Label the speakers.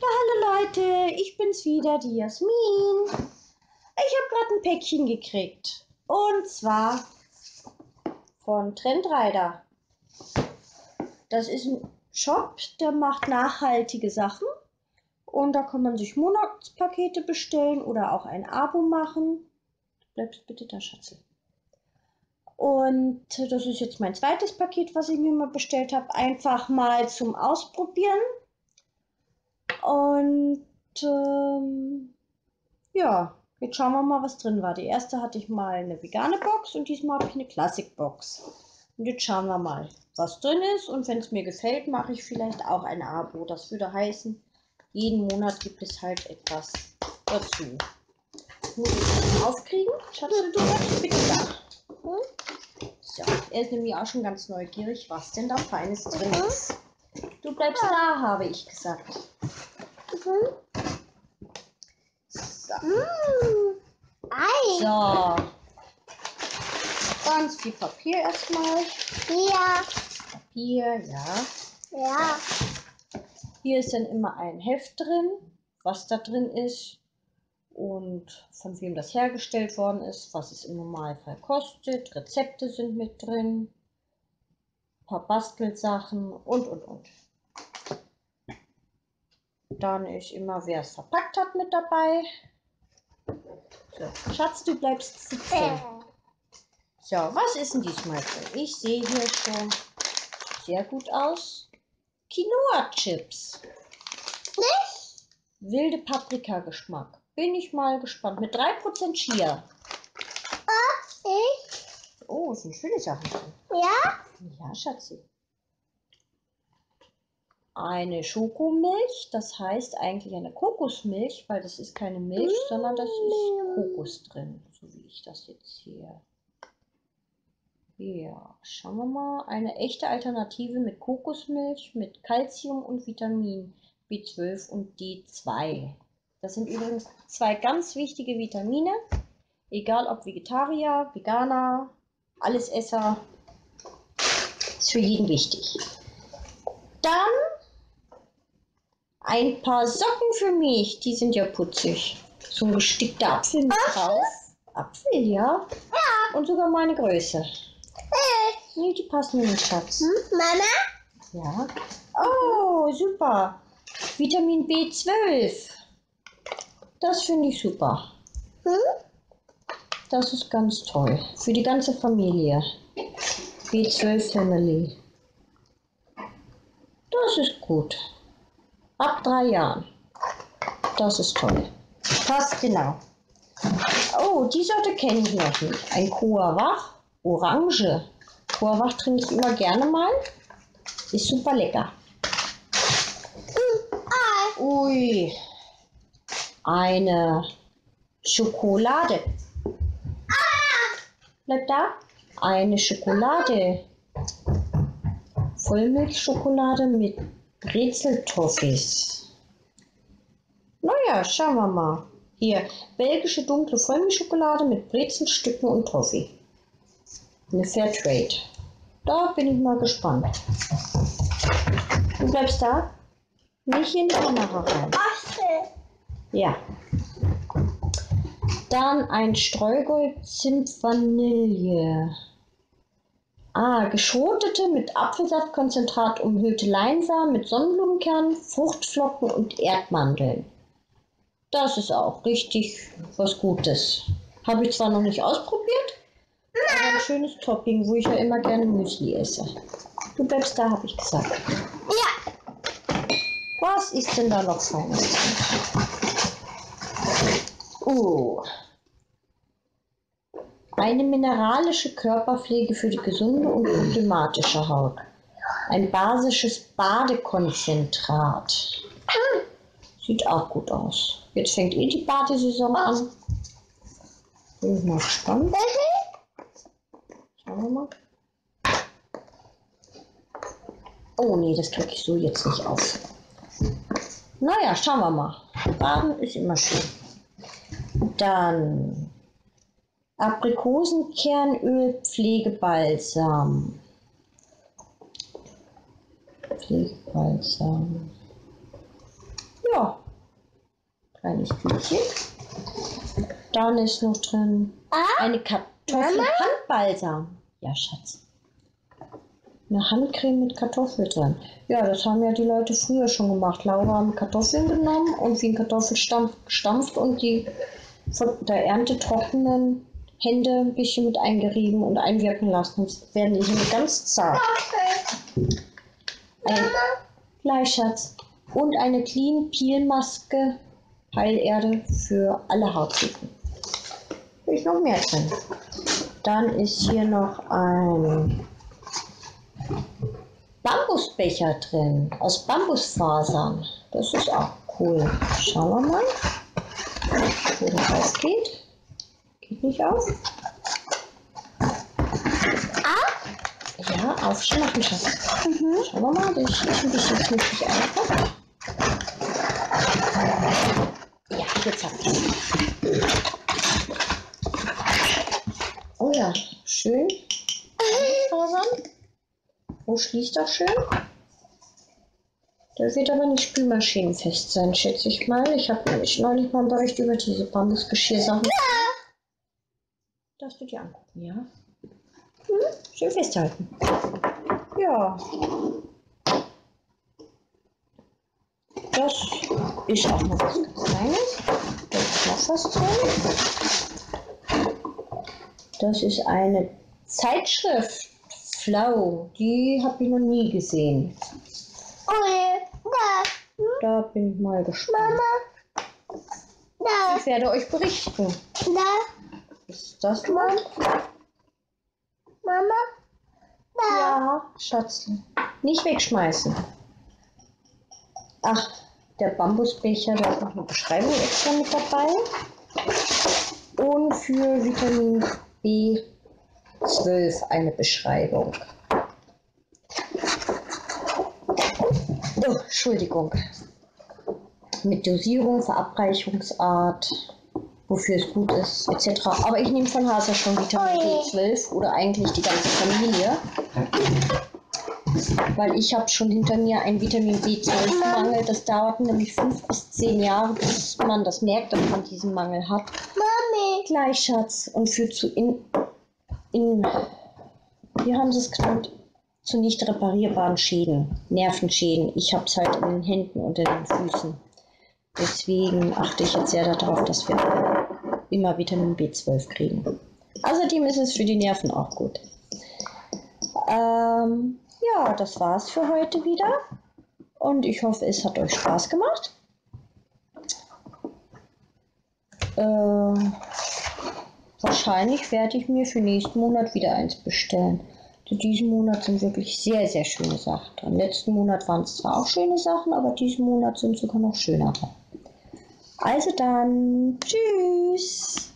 Speaker 1: Ja, hallo Leute, ich bin's wieder, die Jasmin. Ich habe gerade ein Päckchen gekriegt. Und zwar von Trendrider. Das ist ein Shop, der macht nachhaltige Sachen. Und da kann man sich Monatspakete bestellen oder auch ein Abo machen. Bleibst bitte da, Schatzel. Und das ist jetzt mein zweites Paket, was ich mir mal bestellt habe. Einfach mal zum Ausprobieren. Und ähm, ja, jetzt schauen wir mal, was drin war. Die erste hatte ich mal eine vegane Box und diesmal habe ich eine Classic-Box. Und jetzt schauen wir mal, was drin ist. Und wenn es mir gefällt, mache ich vielleicht auch ein Abo. Das würde heißen, jeden Monat gibt es halt etwas dazu. Muss ich aufkriegen? Schatz, du bleibst bitte da. Hm? So, er ist nämlich auch schon ganz neugierig, was denn da Feines drin ist. Du bleibst da, habe ich gesagt.
Speaker 2: Mhm.
Speaker 1: So.
Speaker 2: Mm. Ei.
Speaker 1: so. Ganz viel Papier erstmal.
Speaker 2: Ja.
Speaker 1: Papier, ja.
Speaker 2: Ja.
Speaker 1: Hier ist dann immer ein Heft drin, was da drin ist und von wem das hergestellt worden ist, was es im Normalfall kostet. Rezepte sind mit drin, ein paar Bastelsachen und und und. Dann ist immer, wer es verpackt hat, mit dabei. So, Schatz, du bleibst sitzen. So, was ist denn diesmal drin? Ich sehe hier schon sehr gut aus. Quinoa-Chips.
Speaker 2: Nicht?
Speaker 1: Wilde Paprika-Geschmack. Bin ich mal gespannt. Mit 3% Chia.
Speaker 2: Ich?
Speaker 1: Oh, sind schöne Sachen drin.
Speaker 2: Ja.
Speaker 1: Ja, Schatzi. Eine Schokomilch, das heißt eigentlich eine Kokosmilch, weil das ist keine Milch, sondern das ist Kokos drin, so wie ich das jetzt sehe. Ja, schauen wir mal. Eine echte Alternative mit Kokosmilch, mit Calcium und Vitamin B12 und D2. Das sind übrigens zwei ganz wichtige Vitamine, egal ob Vegetarier, Veganer, Allesesser, ist für jeden wichtig. Dann ein paar Socken für mich, die sind ja putzig. So ein gestickter Apfel mit drauf. Apfel, ja.
Speaker 2: Ja.
Speaker 1: Und sogar meine Größe.
Speaker 2: Ich.
Speaker 1: Nee, die passen nicht, Schatz.
Speaker 2: Hm? Mama?
Speaker 1: Ja. Oh, super. Vitamin B12. Das finde ich super.
Speaker 2: Hm?
Speaker 1: Das ist ganz toll. Für die ganze Familie. B12 Family. Das ist gut. Ab drei Jahren. Das ist toll. Passt genau. Oh, die Sorte kenne ich noch nicht. Ein Coa-Wach. Orange. Coa-Wach trinke ich immer gerne mal. Ist super lecker.
Speaker 2: Hm.
Speaker 1: Ui. Eine Schokolade. Bleib da. Eine Schokolade. Vollmilchschokolade mit Brezeltoffees. Naja, schauen wir mal. Hier, belgische dunkle Vollmilchschokolade mit Brezelstücken und Toffee. Eine Fairtrade. Da bin ich mal gespannt. Du bleibst da? Nicht in die Kamera rein. Ja. Dann ein Streugold Zimt Vanille. Ah, geschrotete mit Apfelsaftkonzentrat umhüllte Leinsamen mit Sonnenblumenkernen, Fruchtflocken und Erdmandeln. Das ist auch richtig was Gutes. Habe ich zwar noch nicht ausprobiert, aber ein schönes Topping, wo ich ja immer gerne Müsli esse. Du bleibst da, habe ich gesagt.
Speaker 2: Ja.
Speaker 1: Was ist denn da noch Feines? Oh. Eine mineralische Körperpflege für die gesunde und problematische Haut. Ein basisches Badekonzentrat. Sieht auch gut aus. Jetzt fängt eh die Badesaison an. Bin ich mal gespannt. Schauen wir mal. Oh nee, das kriege ich so jetzt nicht auf. Naja, schauen wir mal. Baden ist immer schön. Dann Aprikosenkernöl Pflegebalsam. Pflegebalsam. Ja, kleines Tütchen. Dann ist noch drin
Speaker 2: Ah,
Speaker 1: eine Kartoffelhandbalsam. Ja, Schatz. Eine Handcreme mit Kartoffel drin. Ja, das haben ja die Leute früher schon gemacht. Laura haben Kartoffeln genommen und wie ein Kartoffelstampf gestampft und die von der Ernte trockenen Hände ein bisschen mit eingerieben und einwirken lassen. Jetzt werden die so ganz zart. Ein Fleischschatz und eine Clean Peel Maske Heilerde für alle Hauttypen. Da ist noch mehr drin. Dann ist hier noch ein Bambusbecher drin aus Bambusfasern. Das ist auch cool. Schauen wir mal, wo das aufgeht. Geht nicht auf. Ja, aufschlagen, Schatz. Schauen wir mal, das ist ein bisschen knifflig einfach. Ja, jetzt hab ich Oh ja, schön. Fasern. Oh, schließt auch schön. Der wird aber nicht spülmaschinenfest sein, schätze ich mal. Ich habe nämlich neulich mal einen Bericht über diese Bambusgeschirrsachen. Darfst du dir angucken, ja? Hm? Schön festhalten. Ja. Das ist auch noch was Kleines. Da ist noch was drin. Das ist eine Zeitschrift. Flau. Die habe ich noch nie gesehen.
Speaker 2: da,
Speaker 1: bin ich mal gespannt. Ich werde euch berichten. Ist das mal?
Speaker 2: Mama, da.
Speaker 1: Ja, Schatzchen. Nicht wegschmeißen. Ach, der Bambusbecher, da ist noch eine Beschreibung extra mit dabei. Und für Vitamin B12 eine Beschreibung. Oh, Entschuldigung. Mit Dosierung, Verabreichungsart, wofür es gut ist, etc. Aber ich nehme von Hase schon Vitamin B12 oder eigentlich die ganze Familie. Weil ich habe schon hinter mir einen Vitamin B12-Mangel. Das dauert nämlich fünf bis zehn Jahre, bis man das merkt, dass man diesen Mangel hat.
Speaker 2: Mami,
Speaker 1: Gleich, Schatz. Und führt zu in, in wie haben sie es genannt? Zu nicht reparierbaren Schäden, Nervenschäden. Ich habe es halt in den Händen und in den Füßen. Deswegen achte ich jetzt sehr darauf, dass wir immer Vitamin B12 kriegen. Außerdem ist es für die Nerven auch gut. Ähm, ja, das war's für heute wieder. Und ich hoffe, es hat euch Spaß gemacht. Äh, wahrscheinlich werde ich mir für nächsten Monat wieder eins bestellen. Zu diesem Monat sind wirklich sehr, sehr schöne Sachen drin. Letzten Monat waren es zwar auch schöne Sachen, aber diesen Monat sind sogar noch schönere. Also dann, tschüss.